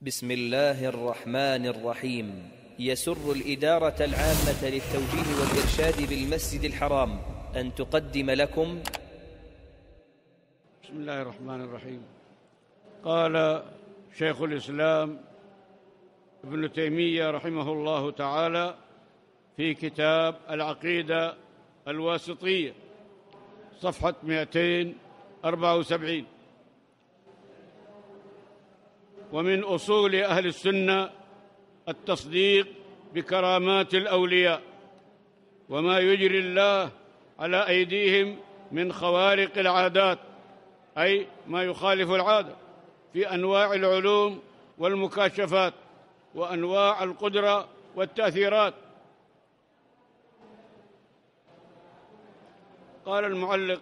بسم الله الرحمن الرحيم. يسر الإدارة العامة للتوجيه والإرشاد بالمسجد الحرام أن تقدم لكم. بسم الله الرحمن الرحيم. قال شيخ الإسلام ابن تيمية رحمه الله تعالى في كتاب العقيدة الواسطية صفحة 274 ومن أصول أهل السنة التصديق بكرامات الأولياء وما يجري الله على أيديهم من خوارق العادات أي ما يخالف العادة في أنواع العلوم والمكاشفات وأنواع القدرة والتأثيرات. قال المعلق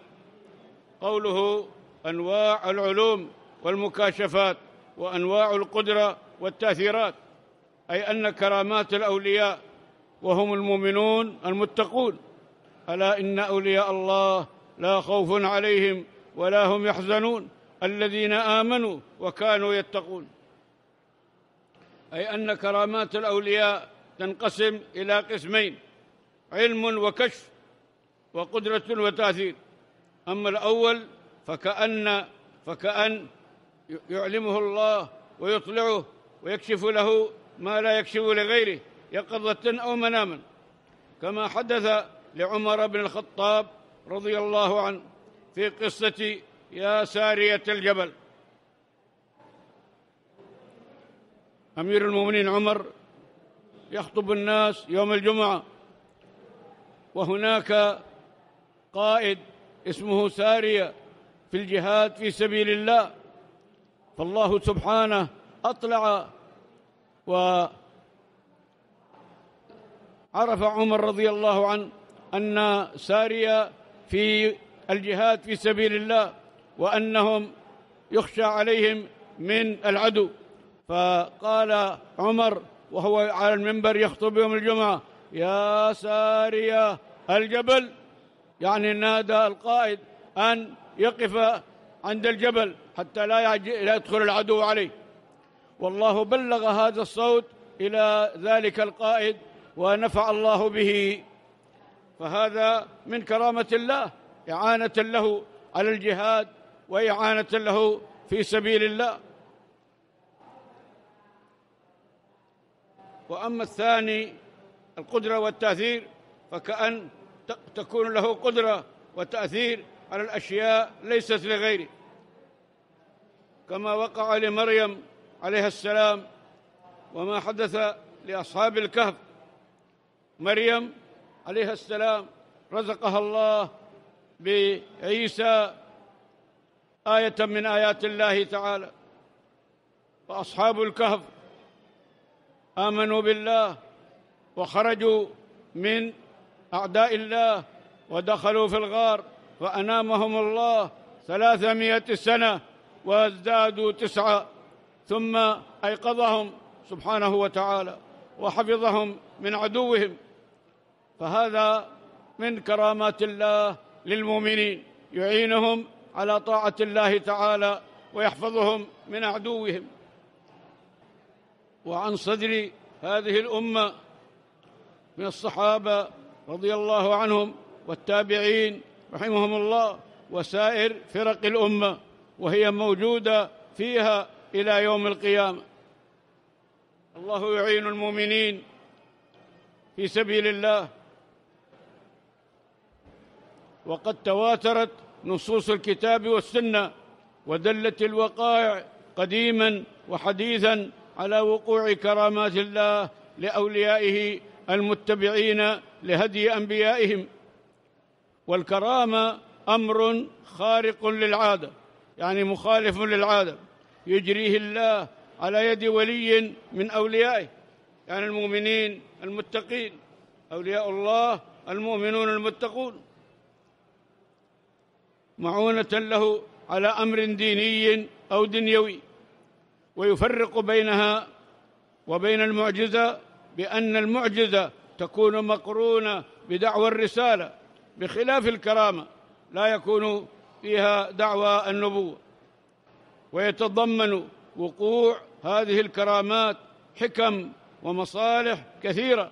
قوله أنواع العلوم والمكاشفات وأنواع القدرة والتأثيرات أي أن كرامات الأولياء وهم المؤمنون المتقون. ألا إن أولياء الله لا خوف عليهم ولا هم يحزنون الذين آمنوا وكانوا يتقون. أي أن كرامات الأولياء تنقسم إلى قسمين علم وكشف وقدرة وتأثير. أما الأول فكأن فكأن يعلمه الله ويطلعه ويكشف له ما لا يكشف لغيره يقظة أو مناما. كما حدث لعمر بن الخطاب رضي الله عنه في قصة يا سارية الجبل. أمير المؤمنين عمر يخطب الناس يوم الجمعة وهناك قائد اسمه سارية في الجهاد في سبيل الله. فالله سبحانه أطلع وعرف عمر رضي الله عنه أن سارية في الجهاد في سبيل الله وأنهم يخشى عليهم من العدو. فقال عمر وهو على المنبر يخطب يوم الجمعة يا سارية الجبل. يعني نادى القائد أن يقف عند الجبل حتى لا يدخل العدو عليه. والله بلغ هذا الصوت إلى ذلك القائد ونفع الله به. فهذا من كرامة الله إعانة له على الجهاد وإعانة له في سبيل الله. وأما الثاني القدرة والتأثير فكأن تكون له قدرة وتأثير على الأشياء ليست لغيره كما وقع لمريم عليها السلام وما حدث لأصحاب الكهف. مريم عليها السلام رزقها الله بعيسى آية من آيات الله تعالى. وأصحاب الكهف آمنوا بالله وخرجوا من أعداء الله ودخلوا في الغار. فانامهم الله ثلاثمائة سنة وازدادوا تسعة ثم أيقظهم سبحانه وتعالى وحفظهم من عدوهم. فهذا من كرامات الله للمؤمنين يعينهم على طاعة الله تعالى ويحفظهم من عدوهم. وعن صدر هذه الأمة من الصحابة رضي الله عنهم والتابعين رحمهم الله وسائر فرق الأمة وهي موجودة فيها إلى يوم القيامة. الله يعين المؤمنين في سبيل الله. وقد تواترت نصوص الكتاب والسنة ودلت الوقائع قديما وحديثا على وقوع كرامات الله لأوليائه المتبعين لهدي أنبيائهم. والكرامة أمر خارق للعادة يعني مخالف للعادة. يجريه الله على يد ولي من أوليائه يعني المؤمنين المتقين أولياء الله المؤمنون المتقون. معونة له على أمر ديني أو دنيوي. ويفرق بينها وبين المعجزة بأن المعجزة تكون مقرونة بدعوى الرسالة. بخلاف الكرامة لا يكون فيها دعوى النبوة. ويتضمن وقوع هذه الكرامات حكم ومصالح كثيرة.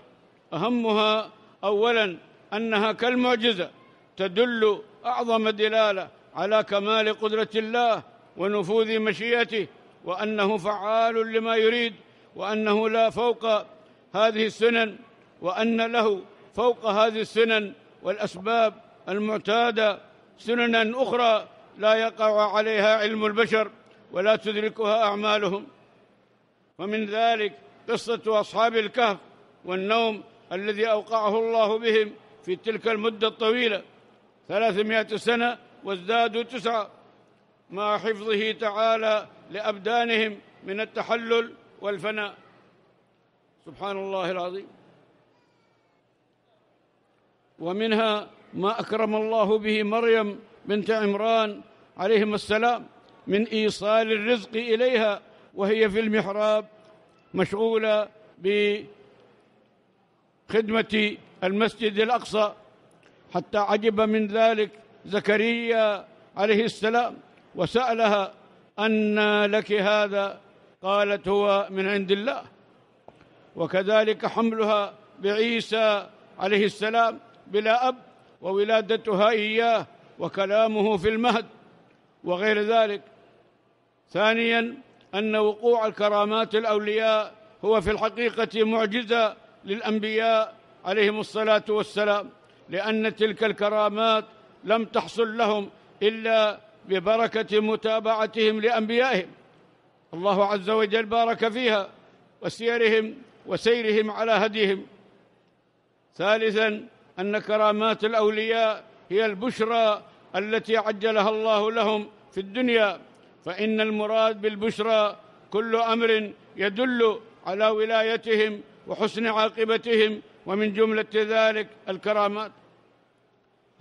أهمها اولا أنها كالمعجزة تدل أعظم دلالة على كمال قدرة الله ونفوذ مشيئته وأنه فعال لما يريد وأنه لا فوق هذه السنن وأن له فوق هذه السنن والأسباب المعتادة سننا أخرى لا يقع عليها علم البشر ولا تدركها أعمالهم. ومن ذلك قصة أصحاب الكهف والنوم الذي أوقعه الله بهم في تلك المدة الطويلة ثلاثمائة سنة وازدادوا تسعة. مع حفظه تعالى لأبدانهم من التحلل والفناء. سبحان الله العظيم. ومنها ما أكرم الله به مريم بنت عمران عليهم السلام من إيصال الرزق إليها وهي في المحراب مشغولة بخدمة المسجد الأقصى. حتى عجب من ذلك زكريا عليه السلام وسألها أن لك هذا؟ قالت هو من عند الله. وكذلك حملها بعيسى عليه السلام بلا أب وولادتها إياه وكلامه في المهد وغير ذلك. ثانيا أن وقوع الكرامات الأولياء هو في الحقيقة معجزة للأنبياء عليهم الصلاة والسلام لأن تلك الكرامات لم تحصل لهم إلا ببركة متابعتهم لأنبيائهم. الله عز وجل بارك فيها وسيرهم وسيرهم على هديهم. ثالثا أن كرامات الأولياء هي البشرى التي عجلها الله لهم في الدنيا. فإن المراد بالبشرى كل أمر يدل على ولايتهم وحسن عاقبتهم ومن جملة ذلك الكرامات.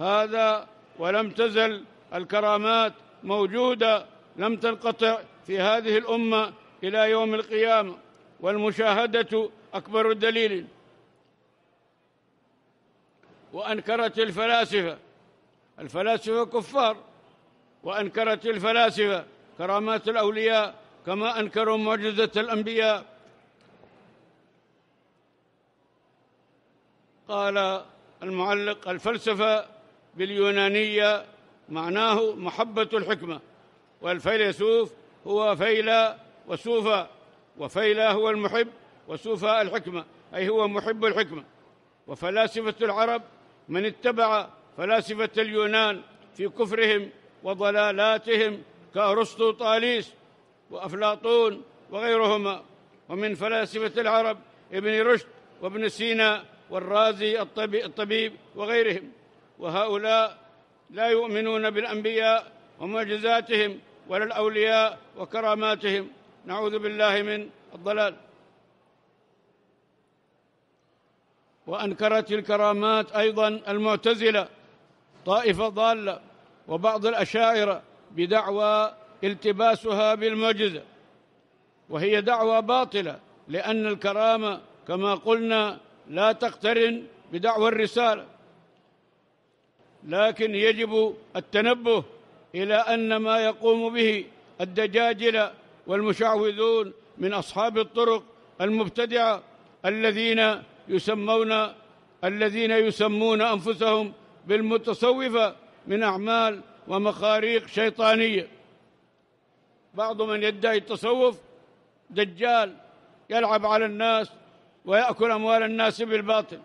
هذا ولم تزل الكرامات موجودة لم تنقطع في هذه الأمة إلى يوم القيامة والمشاهدة أكبر دليل. وأنكرت الفلاسفة. الفلاسفة كفار. وأنكرت الفلاسفة كرامات الأولياء كما أنكروا معجزة الأنبياء. قال المعلق الفلسفة باليونانية معناه محبة الحكمة. والفيلسوف هو فيلا وسوفا وفيلا هو المحب وسوفا الحكمة. أي هو محب الحكمة. وفلاسفة العرب من اتبع فلاسفة اليونان في كفرهم وضلالاتهم كارسطو طاليس وأفلاطون وغيرهما. ومن فلاسفة العرب ابن رشد وابن سينا والرازي الطبيب وغيرهم. وهؤلاء لا يؤمنون بالأنبياء ومعجزاتهم ولا الأولياء وكراماتهم. نعوذ بالله من الضلال. وأنكرت الكرامات أيضا المعتزلة طائفة ضالة وبعض الأشاعرة بدعوى التباسها بالمعجزة. وهي دعوى باطلة لأن الكرامة كما قلنا لا تقترن بدعوى الرسالة. لكن يجب التنبه إلى أن ما يقوم به الدجاجلة والمشعوذون من أصحاب الطرق المبتدعة الذين يسمون الذين يسمون أنفسهم بالمتصوفة من أعمال ومخاريق شيطانية. بعض من يدعي التصوف دجال يلعب على الناس ويأكل أموال الناس بالباطل.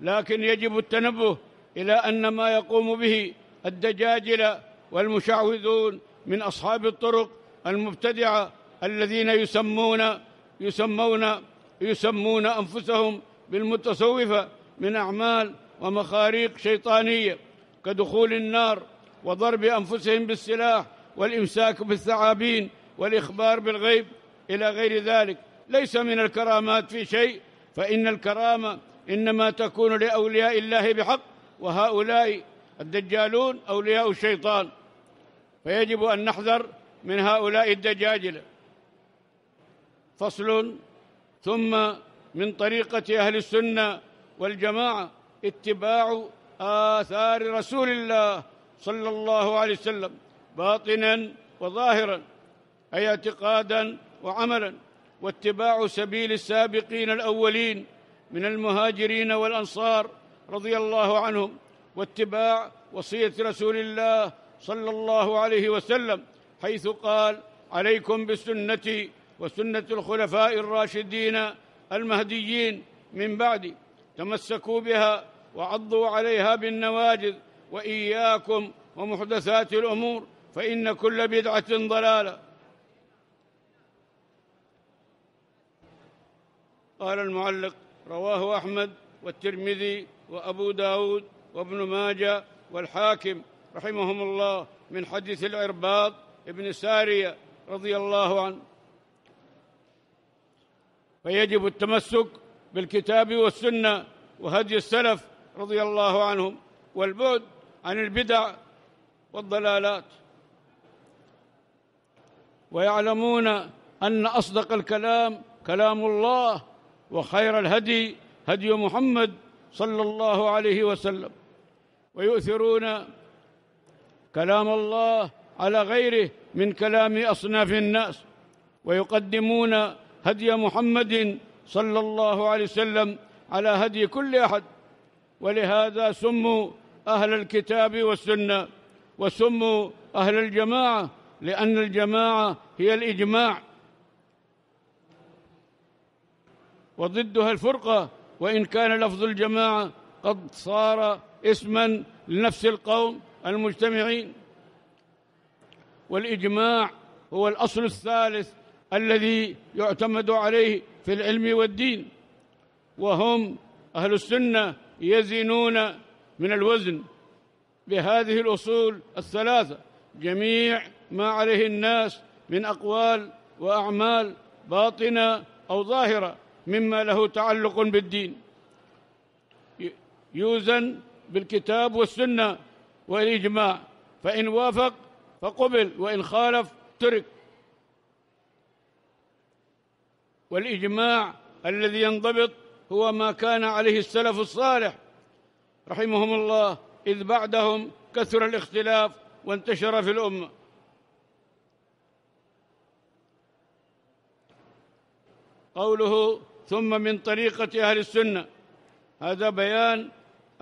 لكن يجب التنبه إلى أن ما يقوم به الدجاجله والمشعوذون من أصحاب الطرق المبتدعة الذين يسمون يسمون يسمون أنفسهم بالمتصوفة من أعمال ومخاريق شيطانية كدخول النار وضرب أنفسهم بالسلاح والإمساك بالثعابين والإخبار بالغيب إلى غير ذلك. ليس من الكرامات في شيء فإن الكرامة إنما تكون لأولياء الله بحق وهؤلاء الدجالون أولياء الشيطان. فيجب أن نحذر من هؤلاء الدجاجلة. فصل ثم من طريقة أهل السنة والجماعة اتباع آثار رسول الله صلى الله عليه وسلم باطنا وظاهرا أي اعتقادا وعملا واتباع سبيل السابقين الأولين من المهاجرين والأنصار رضي الله عنهم واتباع وصية رسول الله صلى الله عليه وسلم حيث قال عليكم بسنتي وسنة الخلفاء الراشدين المهديين من بعدي تمسكوا بها وعضوا عليها بالنواجذ وإياكم ومحدثات الأمور فإن كل بدعة ضلالة. قال المعلق رواه أحمد والترمذي وأبو داود وابن ماجه والحاكم رحمهم الله من حديث العرباض ابن سارية رضي الله عنه. فيجب التمسك بالكتاب والسنة وهدي السلف رضي الله عنهم والبعد عن البدع والضلالات. ويعلمون أن أصدق الكلام كلام الله وخير الهدي هدي محمد صلى الله عليه وسلم. ويؤثرون كلام الله على غيره من كلام أصناف الناس. ويقدمون هدي محمد صلى الله عليه وسلم على هدي كل أحد. ولهذا سموا أهل الكتاب والسنة وسموا أهل الجماعة لأن الجماعة هي الإجماع. وضدها الفرقة وإن كان لفظ الجماعة قد صار اسما لنفس القوم المجتمعين. والإجماع هو الأصل الثالث الذي يعتمد عليه في العلم والدين. وهم أهل السنة يزنون من الوزن بهذه الأصول الثلاثة. جميع ما عليه الناس من أقوال وأعمال باطنة أو ظاهرة مما له تعلق بالدين. يوزن بالكتاب والسنة والإجماع. فإن وافق فقبل وإن خالف ترك. والإجماع الذي ينضبط هو ما كان عليه السلف الصالح. رحمهم الله إذ بعدهم كثر الاختلاف وانتشر في الأمة. قوله ثم من طريقة أهل السنة. هذا بيان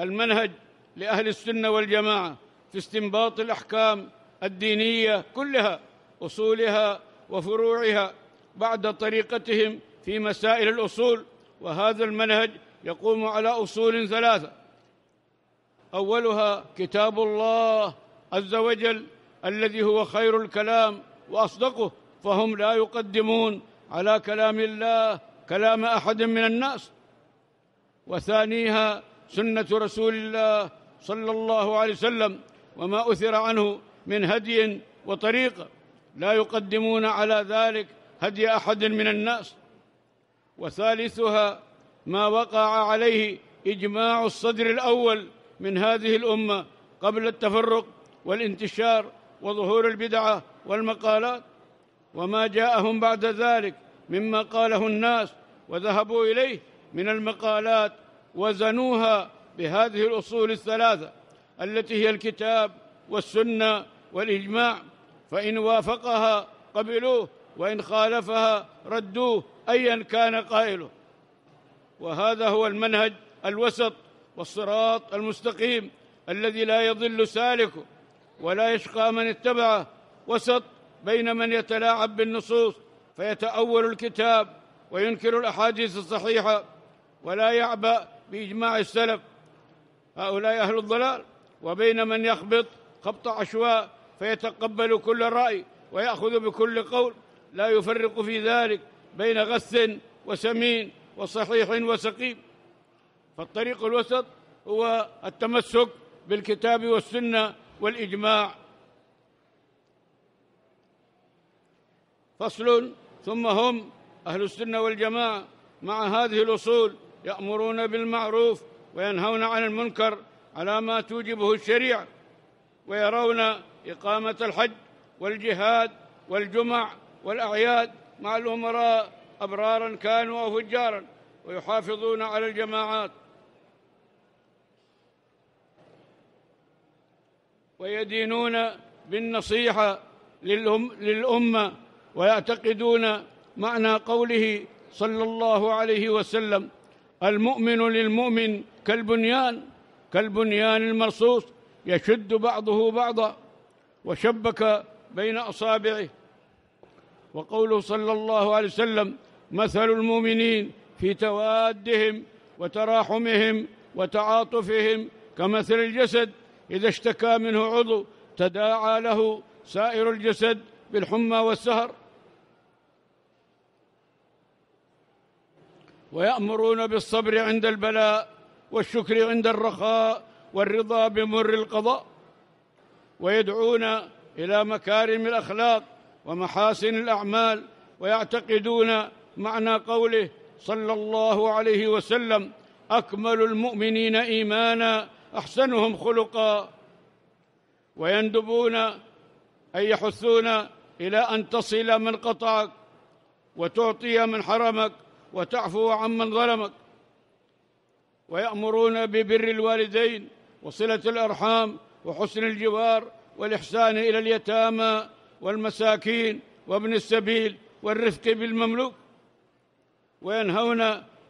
المنهج لأهل السنة والجماعة في استنباط الأحكام الدينية كلها أصولها وفروعها. بعد طريقتهم في مسائل الأصول وهذا المنهج يقوم على أصول ثلاثة. أولها كتاب الله عز وجل الذي هو خير الكلام وأصدقه فهم لا يقدمون على كلام الله كلام أحد من الناس. وثانيها سنة رسول الله صلى الله عليه وسلم وما أثر عنه من هدي وطريقة. لا يقدمون على ذلك هدي أحد من الناس وثالثها ما وقع عليه إجماع الصدر الأول من هذه الأمة قبل التفرق والانتشار وظهور البدعة والمقالات وما جاءهم بعد ذلك مما قاله الناس وذهبوا إليه من المقالات وزنوها بهذه الأصول الثلاثة التي هي الكتاب والسنة والإجماع فإن وافقها قبلوه وإن خالفها ردوه ايا كان قائله. وهذا هو المنهج الوسط والصراط المستقيم الذي لا يضل سالكه ولا يشقى من اتبعه. وسط بين من يتلاعب بالنصوص فيتأول الكتاب وينكر الأحاديث الصحيحة ولا يعبأ بإجماع السلف. هؤلاء أهل الضلال. وبين من يخبط خبط عشواء فيتقبل كل رأي ويأخذ بكل قول. لا يفرق في ذلك بين غث وسمين وصحيح وسقيم. فالطريق الوسط هو التمسك بالكتاب والسنة والإجماع. فصل ثم هم أهل السنة والجماعة. مع هذه الأصول يأمرون بالمعروف وينهون عن المنكر على ما توجبه الشريعة ويرون إقامة الحج والجهاد والجمع والأعياد مع الأمراء أبرارا كانوا أو فجارا ويحافظون على الجماعات. ويدينون بالنصيحة للأمة ويعتقدون معنى قوله صلى الله عليه وسلم المؤمن للمؤمن كالبنيان كالبنيان المرصوص يشد بعضه بعضا وشبك بين أصابعه. وقوله صلى الله عليه وسلم مثل المؤمنين في توادهم وتراحمهم وتعاطفهم كمثل الجسد إذا اشتكى منه عضو تداعى له سائر الجسد بالحمى والسهر. ويأمرون بالصبر عند البلاء والشكر عند الرخاء والرضا بمر القضاء ويدعون إلى مكارم الأخلاق ومحاسن الأعمال ويعتقدون معنى قوله صلى الله عليه وسلم أكمل المؤمنين إيمانا أحسنهم خلقا ويندبون أي يحثون إلى أن تصل من قطعك وتعطي من حرمك وتعفو عمن ظلمك ويأمرون ببر الوالدين وصلة الأرحام وحسن الجوار والإحسان إلى اليتامى والمساكين وابن السبيل والرفق بالمملوك. وينهون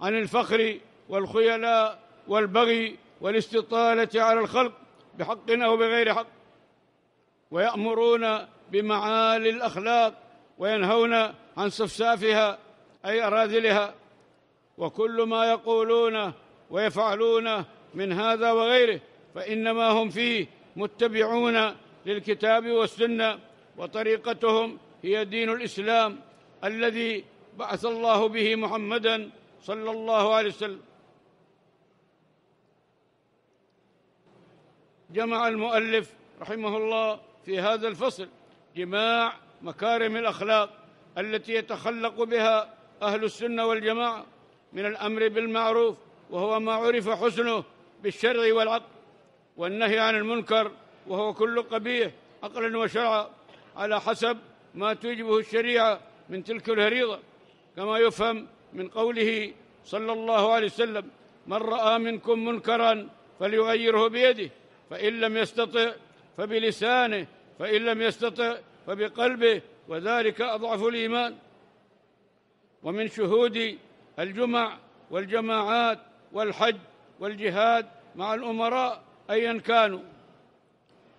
عن الفخر والخيلاء والبغي والاستطالة على الخلق بحق أو بغير حق. ويأمرون بمعالي الأخلاق. وينهون عن سفسافها أي أراذلها. وكل ما يقولونه ويفعلونه من هذا وغيره فإنما هم فيه متبعون للكتاب والسنة. وطريقتهم هي دين الإسلام الذي بعث الله به محمدا صلى الله عليه وسلم. جمع المؤلف رحمه الله في هذا الفصل جماع مكارم الأخلاق التي يتخلق بها أهل السنة والجماعة من الأمر بالمعروف وهو ما عرف حسنه بالشرع والعقل والنهي عن المنكر وهو كل قبيح عقلا وشرعا. على حسب ما توجبه الشريعة من تلك الهريضة. كما يفهم من قوله صلى الله عليه وسلم من رأى منكم منكرا فليغيره بيده فإن لم يستطع فبلسانه فإن لم يستطع فبقلبه وذلك أضعف الإيمان. ومن شهود الجمع والجماعات والحج والجهاد مع الأمراء ايا كانوا.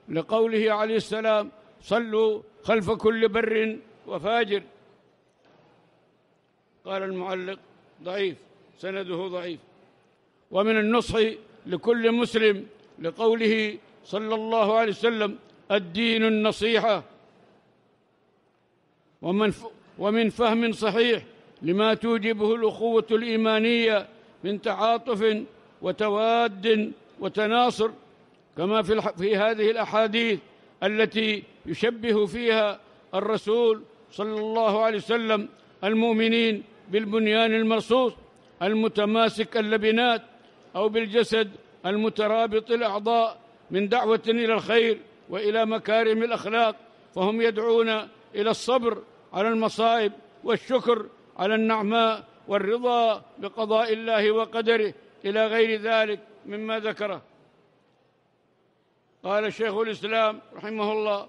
لقوله عليه السلام صلوا خلف كل بر وفاجر. قال المعلق ضعيف سنده ضعيف. ومن النصح لكل مسلم لقوله صلى الله عليه وسلم الدين النصيحة. ومن ومن فهم صحيح لما توجبه الأخوة الإيمانية من تعاطف وتواد وتناصر. كما في, في هذه الأحاديث التي يشبه فيها الرسول صلى الله عليه وسلم المؤمنين بالبنيان المرصوص المتماسك اللبنات أو بالجسد المترابط الأعضاء من دعوة إلى الخير وإلى مكارم الأخلاق. فهم يدعون إلى الصبر على المصائب والشكر على النعماء والرضا بقضاء الله وقدره. إلى غير ذلك مما ذكره. قال شيخ الإسلام رحمه الله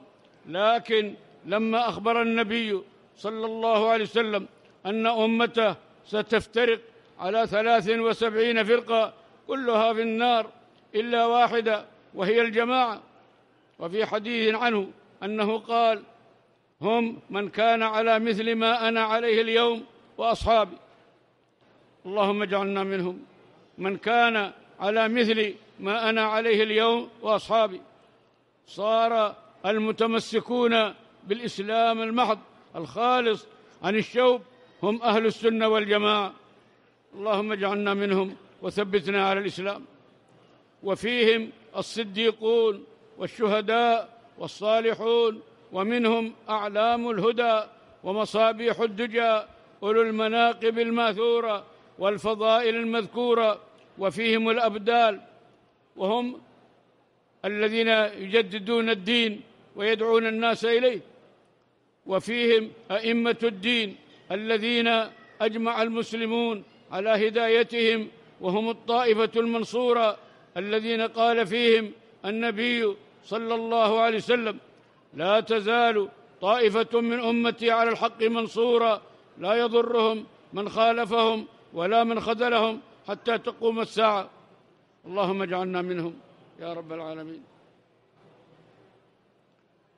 لكن لما أخبر النبي صلى الله عليه وسلم أن أمته ستفترق على ثلاث وسبعين فرقة كلها في النار إلا واحدة وهي الجماعة. وفي حديث عنه أنه قال هم من كان على مثل ما أنا عليه اليوم وأصحابي. اللهم اجعلنا منهم. من كان على مثل ما أنا عليه اليوم وأصحابي. صار المتمسكون بالإسلام المحض الخالص عن الشوب. هم أهل السنة والجماعة. اللهم اجعلنا منهم وثبتنا على الإسلام. وفيهم الصديقون والشهداء والصالحون. ومنهم أعلام الهدى ومصابيح الدجى. أولو المناقب الماثورة والفضائل المذكورة. وفيهم الأبدال وهم الذين يجددون الدين ويدعون الناس إليه. وفيهم أئمة الدين الذين أجمع المسلمون على هدايتهم وهم الطائفة المنصورة الذين قال فيهم النبي صلى الله عليه وسلم لا تزال طائفة من أمتي على الحق منصورة لا يضرهم من خالفهم ولا من خذلهم حتى تقوم الساعة. اللهم اجعلنا منهم يا رب العالمين.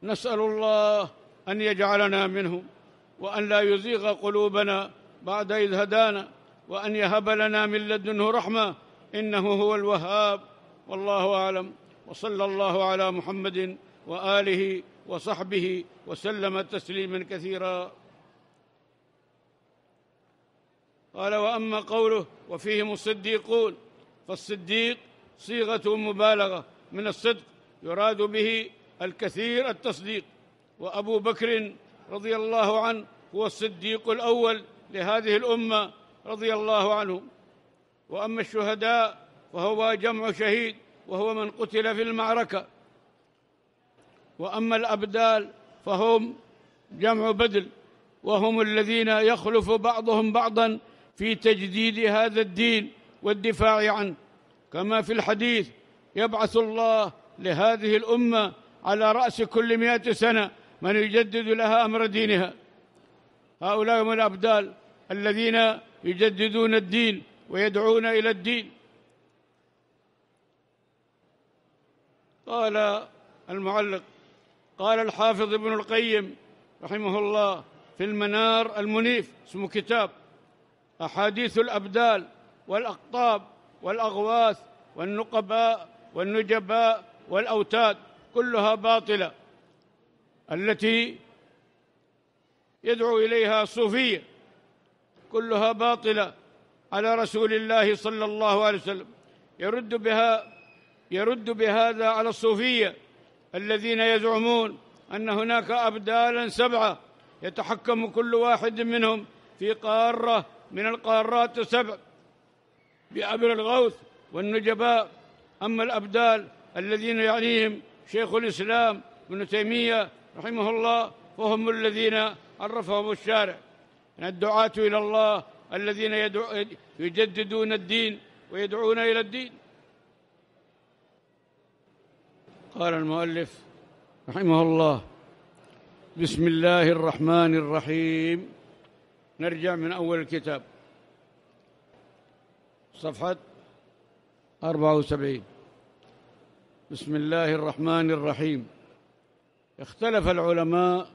نسأل الله أن يجعلنا منهم وأن لا يزيغ قلوبنا بعد إذ هدانا وأن يهب لنا من لدنه رحمة إنه هو الوهاب. والله أعلم. وصلى الله على محمد وآله وصحبه وسلم تسليما كثيرا. قال وأما قوله وفيهم الصديقون فالصديق صيغه مبالغة. من الصدق يراد به الكثير التصديق. وأبو بكر رضي الله عنه هو الصديق الأول لهذه الأمة رضي الله عنه. وأما الشهداء فهو جمع شهيد وهو من قتل في المعركة. وأما الأبدال فهم جمع بدل وهم الذين يخلف بعضهم بعضا في تجديد هذا الدين. والدفاع عنه. كما في الحديث يبعث الله لهذه الأمة على رأس كل مائه سنة من يجدد لها أمر دينها. هؤلاء هم الأبدال الذين يجددون الدين ويدعون إلى الدين. قال المعلق قال الحافظ ابن القيم رحمه الله في المنار المنيف اسمه كتاب أحاديث الأبدال والأقطاب والأغواث والنقباء والنجباء والأوتاد كلها باطلة التي يدعو إليها الصوفيه كلها باطلة على رسول الله صلى الله عليه وسلم. يرد بها يرد بهذا على الصوفية الذين يزعمون أن هناك ابدالا سبعة يتحكم كل واحد منهم في قارة من القارات السبع. بأمر الغوث والنجباء. أما الأبدال الذين يعنيهم شيخ الإسلام ابن تيمية رحمه الله فهم الذين عرفهم الشارع. الدعاة إلى الله الذين يدعو يجددون الدين ويدعون إلى الدين. قال المؤلف رحمه الله بسم الله الرحمن الرحيم. نرجع من أول الكتاب. صفحة 74 بسم الله الرحمن الرحيم. اختلف العلماء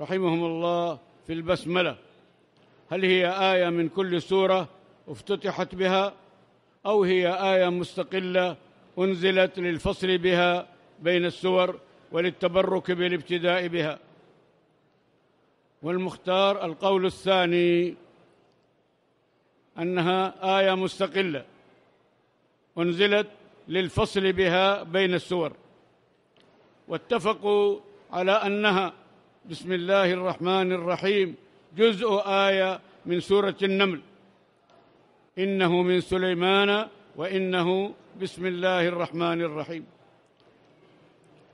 رحمهم الله في البسملة. هل هي آية من كل سورة افتتحت بها أو هي آية مستقلة أنزلت للفصل بها بين السور وللتبرك بالابتداء بها؟ والمختار القول الثاني أنها آية مستقلة أنزلت للفصل بها بين السور. واتفقوا على أنها بسم الله الرحمن الرحيم جزء آية من سورة النمل. إنه من سليمان وإنه بسم الله الرحمن الرحيم.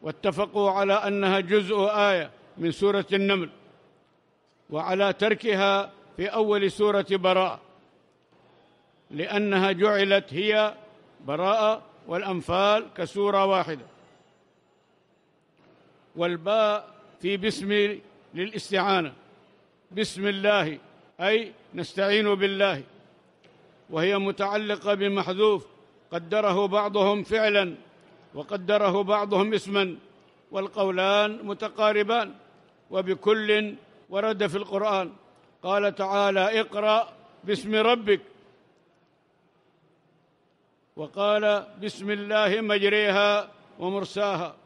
واتفقوا على أنها جزء آية من سورة النمل. وعلى تركها في أول سورة براءة. لأنها جعلت هي براءه والأنفال كسورة واحدة. والباء في بسم للاستعانة. بسم الله أي نستعين بالله. وهي متعلقة بمحذوف. قدره بعضهم فعلا وقدره بعضهم اسما. والقولان متقاربان. وبكل ورد في القرآن. قال تعالى اقرأ باسم ربك. وقال بسم الله مجريها ومرساها.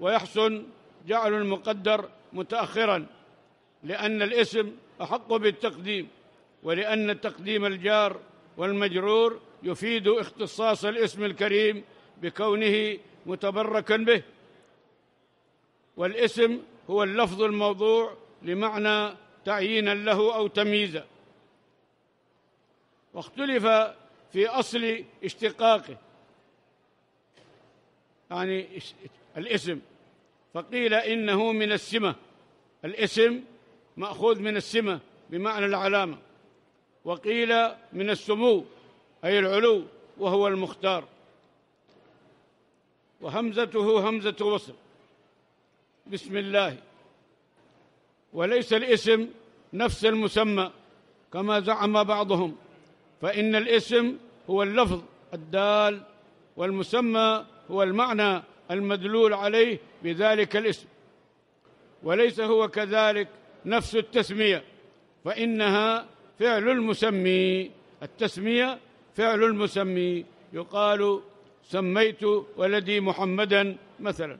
ويحسن جعل المقدر متأخرا لأن الاسم أحق بالتقديم ولأن تقديم الجار والمجرور يفيد اختصاص الاسم الكريم بكونه متبركا به. والاسم هو اللفظ الموضوع لمعنى تعيينا له أو تمييزا. واختلف في أصل اشتقاقه. يعني الاسم. فقيل إنه من السمة. الاسم مأخوذ من السمة بمعنى العلامة. وقيل من السمو أي العلو وهو المختار. وهمزته همزة وصل. بسم الله. وليس الاسم نفس المسمى كما زعم بعضهم. فإن الاسم هو اللفظ الدال والمسمى هو المعنى المدلول عليه بذلك الاسم. وليس هو كذلك نفس التسمية فإنها فعل المسمي. التسمية فعل المسمي يقال سميت ولدي محمدا مثلا.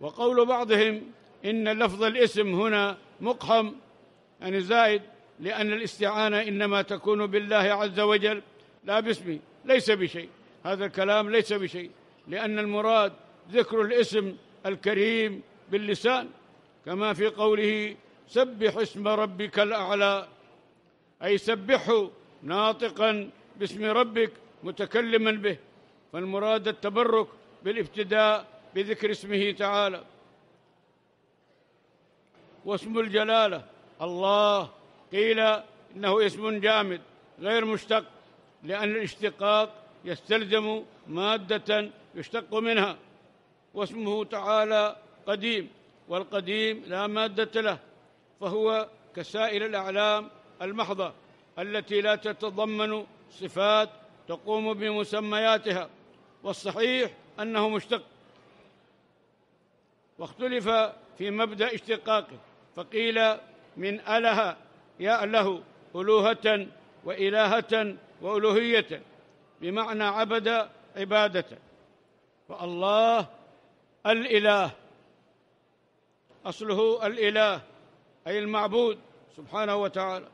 وقول بعضهم إن لفظ الاسم هنا مقحم يعني زائد لأن الاستعانة إنما تكون بالله عز وجل. لا باسمه ليس بشيء. هذا الكلام ليس بشيء. لأن المراد ذكر الاسم الكريم باللسان. كما في قوله سبح اسم ربك الأعلى. أي سبحه ناطقا باسم ربك متكلما به. فالمراد التبرك بالابتداء بذكر اسمه تعالى. واسم الجلالة الله. قيل إنه اسم جامد غير مشتق لأن الاشتقاق يستلزم مادة يشتق منها واسمه تعالى قديم والقديم لا مادة له فهو كسائر الأعلام المحضة التي لا تتضمن صفات تقوم بمسمياتها والصحيح أنه مشتق. واختلف في مبدأ اشتقاقه فقيل من اله ياله ألوهة وإلهة وألوهية بمعنى عبد عبادة. فالله الإله أصله الإله أي المعبود سبحانه وتعالى.